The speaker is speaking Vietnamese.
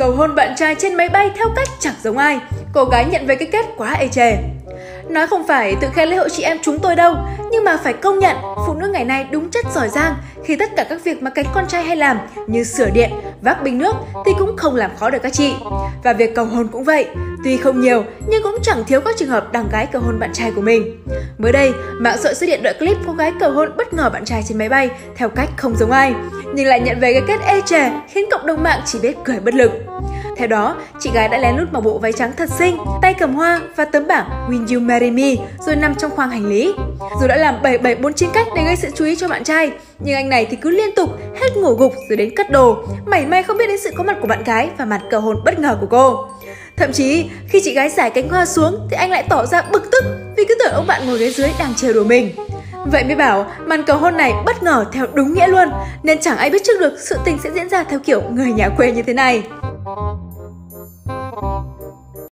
Cầu hôn bạn trai trên máy bay theo cách chẳng giống ai, cô gái nhận về cái kết quá ê chề. Nói không phải tự khen lễ hội chị em chúng tôi đâu, nhưng mà phải công nhận phụ nữ ngày nay đúng chất giỏi giang khi tất cả các việc mà cánh con trai hay làm như sửa điện, vác bình nước thì cũng không làm khó được các chị. Và việc cầu hôn cũng vậy, tuy không nhiều nhưng cũng chẳng thiếu các trường hợp đàn gái cầu hôn bạn trai của mình. Mới đây, mạng xã hội xuất hiện đoạn clip cô gái cầu hôn bất ngờ bạn trai trên máy bay theo cách không giống ai, nhưng lại nhận về cái kết ê chề khiến cộng đồng mạng chỉ biết cười bất lực. Theo đó, chị gái đã lén lút mặc bộ váy trắng thật xinh, tay cầm hoa và tấm bảng Will You Marry Me rồi nằm trong khoang hành lý. Dù đã làm 7749 cách để gây sự chú ý cho bạn trai, nhưng anh này thì cứ liên tục hết ngủ gục rồi đến cất đồ, mảy may không biết đến sự có mặt của bạn gái và mặt cờ hôn bất ngờ của cô. Thậm chí, khi chị gái giải cánh hoa xuống thì anh lại tỏ ra bực tức vì cứ tưởng ông bạn ngồi ghế dưới đang trêu đùa mình. Vậy mới bảo màn cầu hôn này bất ngờ theo đúng nghĩa luôn Nên chẳng ai biết trước được sự tình sẽ diễn ra theo kiểu người nhà quê như thế này